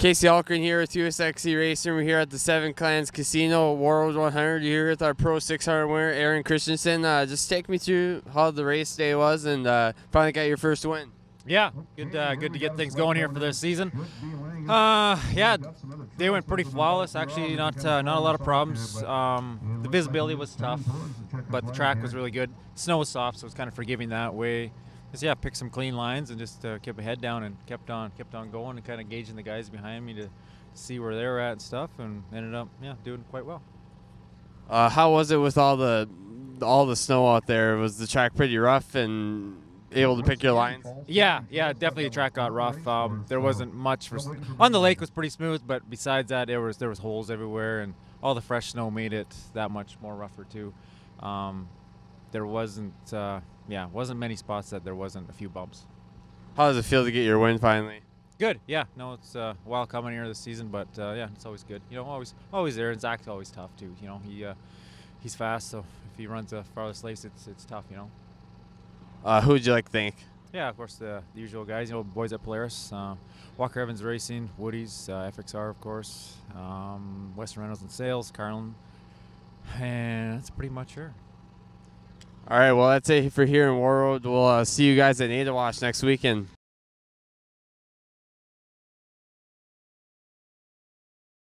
Casey Alcrin here with USXC Racing. We're here at the Seven Clans Casino Warroad 100. You're here with our Pro 600 winner, Aaron Christensen. Uh, just take me through how the race day was and uh, finally got your first win. Yeah, good, uh, good to get things going here for this season. Uh, yeah, they went pretty flawless. Actually, not uh, not a lot of problems. Um, the visibility was tough, but the track was really good. Snow was soft, so it was kind of forgiving that way just yeah, picked some clean lines and just uh, kept my head down and kept on kept on going and kind of gauging the guys behind me to see where they were at and stuff, and ended up yeah doing quite well. Uh, how was it with all the all the snow out there? Was the track pretty rough and able to pick your lines? Yeah, yeah, definitely the track got rough. Um, there wasn't much for on the lake was pretty smooth, but besides that, there was there was holes everywhere, and all the fresh snow made it that much more rougher too. Um, there wasn't uh, yeah wasn't many spots that there wasn't a few bumps. How does it feel to get your win finally? Good. Yeah. No, it's uh, a while coming here this season, but uh, yeah, it's always good. You know, always always there. And Zach's always tough too. You know, he uh, he's fast, so if he runs a farthest lace, it's it's tough. You know. Uh, who would you like to thank? Yeah, of course the, the usual guys. You know, boys at Polaris, uh, Walker Evans Racing, Woody's, uh, FXR, of course, um, Western Reynolds and Sales, Carlin, and that's pretty much her. All right, well, that's it for here in Warroad. We'll uh, see you guys at Nadawash next weekend.